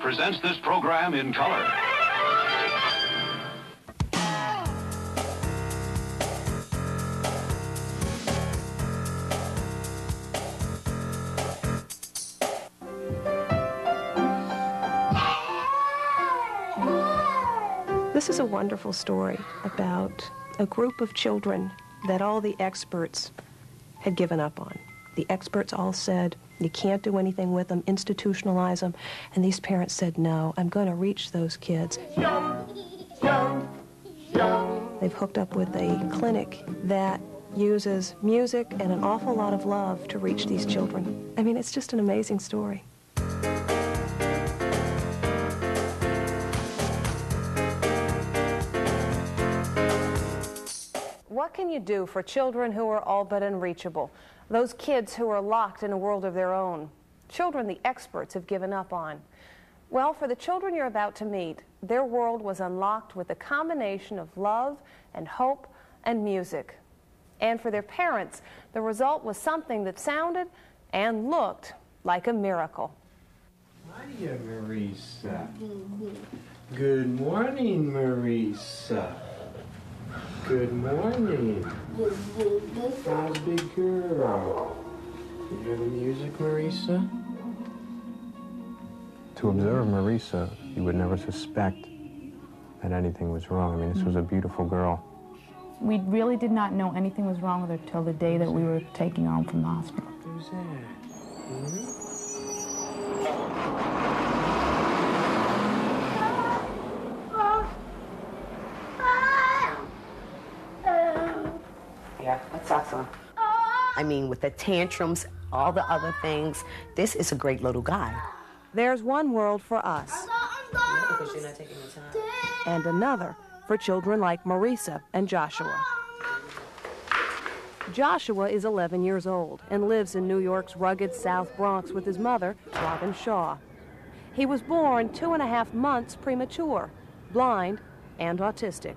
Presents this program in color. This is a wonderful story about a group of children that all the experts had given up on. The experts all said, you can't do anything with them, institutionalize them. And these parents said, no, I'm going to reach those kids. They've hooked up with a clinic that uses music and an awful lot of love to reach these children. I mean, it's just an amazing story. What can you do for children who are all but unreachable? Those kids who are locked in a world of their own? Children the experts have given up on. Well, for the children you're about to meet, their world was unlocked with a combination of love and hope and music. And for their parents, the result was something that sounded and looked like a miracle. Hiya, Marisa. Good morning, Marisa. Good morning. How's big girl? You hear the music, Marisa? To observe Marisa, you would never suspect that anything was wrong. I mean, this was a beautiful girl. We really did not know anything was wrong with her till the day that we were taking her home from the hospital. Who's that? Yeah, I mean, with the tantrums, all the other things, this is a great little guy. There's one world for us Because you're not taking the time. and another for children like Marisa and Joshua. Joshua is 11 years old and lives in New York's rugged South Bronx with his mother, Robin Shaw. He was born two and a half months premature, blind, and autistic.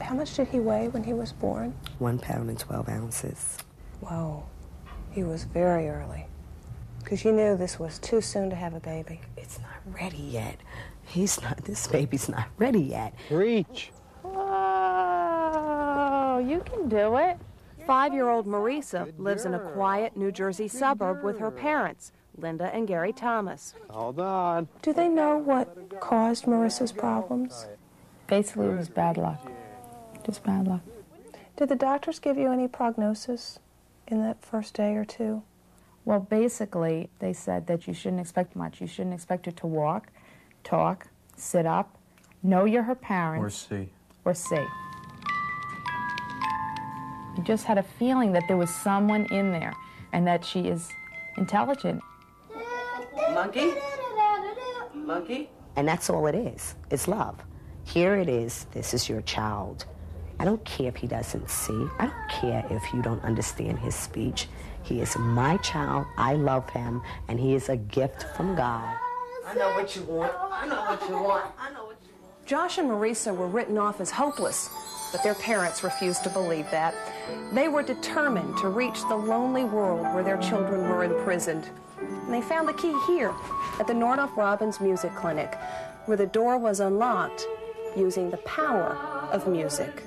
How much did he weigh when he was born? One pound and 12 ounces. Whoa, he was very early. Because you knew this was too soon to have a baby. It's not ready yet. He's not, this baby's not ready yet. Reach! Oh, you can do it. Five year old Marisa lives in a quiet New Jersey suburb with her parents, Linda and Gary Thomas. Hold on. Do they know what caused Marisa's problems? Basically, it was bad luck. Just bad luck. Did the doctors give you any prognosis in that first day or two? Well, basically, they said that you shouldn't expect much. You shouldn't expect her to walk, talk, sit up, know you're her parent. Or parents, C. or see. I just had a feeling that there was someone in there and that she is intelligent. Monkey? Monkey? And that's all it is. It's love. Here it is. This is your child. I don't care if he doesn't see. I don't care if you don't understand his speech. He is my child. I love him, and he is a gift from God. I know what you want. I know what you want. I know what you want. Josh and Marisa were written off as hopeless, but their parents refused to believe that. They were determined to reach the lonely world where their children were imprisoned. And they found the key here at the Nordoff Robbins Music Clinic, where the door was unlocked using the power of music.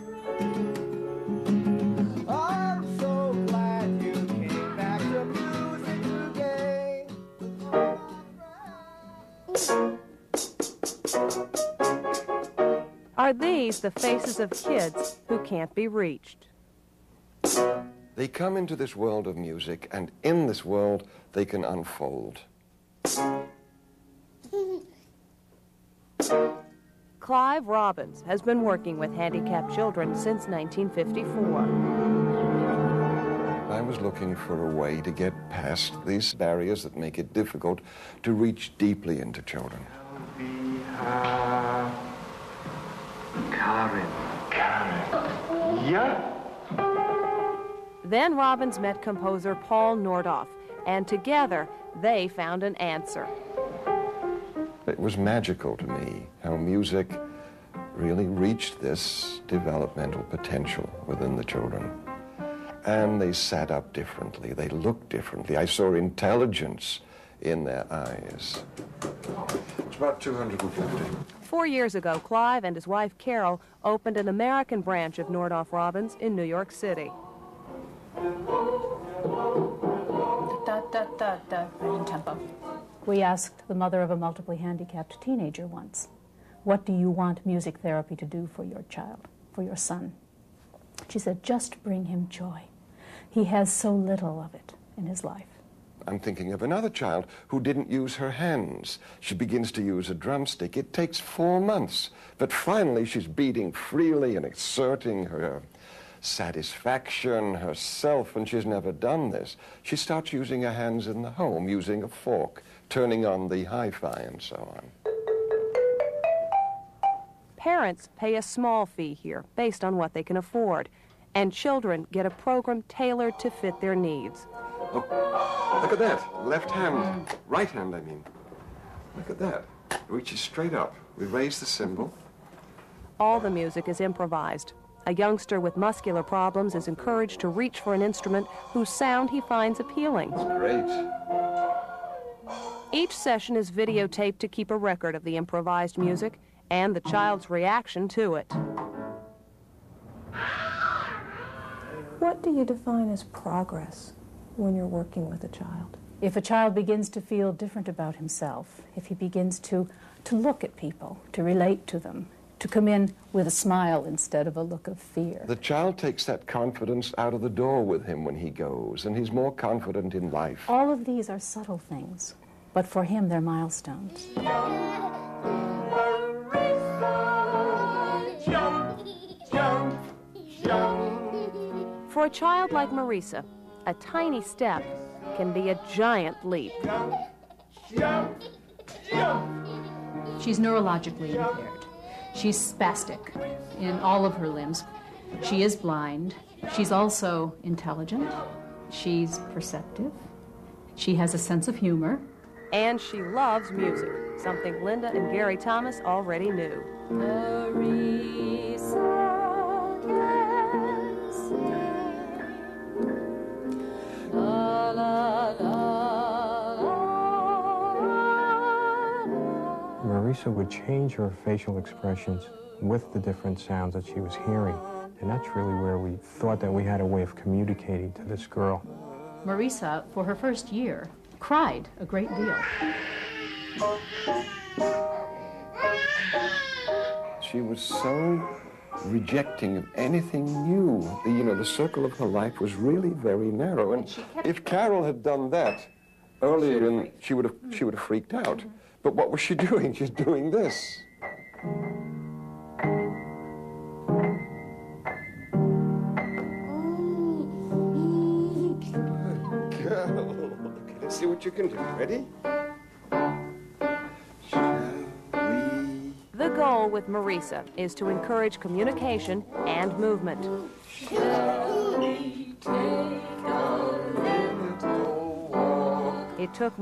Are these the faces of kids who can't be reached? They come into this world of music, and in this world, they can unfold. Clive Robbins has been working with handicapped children since 1954. I was looking for a way to get past these barriers that make it difficult to reach deeply into children. Karen. Karen. Yeah? Then Robbins met composer Paul Nordoff, and together they found an answer. It was magical to me how music really reached this developmental potential within the children. And they sat up differently, they looked differently. I saw intelligence in their eyes. It's about 250. Four years ago, Clive and his wife Carol opened an American branch of Nordoff Robbins in New York City. We asked the mother of a multiply handicapped teenager once, What do you want music therapy to do for your child, for your son? She said, Just bring him joy. He has so little of it in his life. I'm thinking of another child who didn't use her hands. She begins to use a drumstick. It takes four months, but finally she's beating freely and exerting her satisfaction herself, and she's never done this. She starts using her hands in the home, using a fork, turning on the hi-fi and so on. Parents pay a small fee here based on what they can afford, and children get a program tailored to fit their needs. Oh, look at that. Left hand, right hand, I mean. Look at that. It Reaches straight up. We raise the cymbal. All the music is improvised. A youngster with muscular problems is encouraged to reach for an instrument whose sound he finds appealing. Great. Each session is videotaped to keep a record of the improvised music and the child's reaction to it. What do you define as progress when you're working with a child? If a child begins to feel different about himself, if he begins to, to look at people, to relate to them, to come in with a smile instead of a look of fear. The child takes that confidence out of the door with him when he goes, and he's more confident in life. All of these are subtle things, but for him they're milestones. For a child like Marisa, a tiny step can be a giant leap. She's neurologically impaired. She's spastic in all of her limbs. She is blind. She's also intelligent. She's perceptive. She has a sense of humor. And she loves music, something Linda and Gary Thomas already knew. Marisa would change her facial expressions with the different sounds that she was hearing. And that's really where we thought that we had a way of communicating to this girl. Marisa, for her first year, cried a great deal. She was so rejecting of anything new. The, you know, the circle of her life was really very narrow. And if Carol had done that earlier, in, she would have she would have freaked out. Mm-hmm. But what was she doing? She's doing this. Good girl. Okay, let's see what you can do. Ready? The goal with Marisa is to encourage communication and movement. It took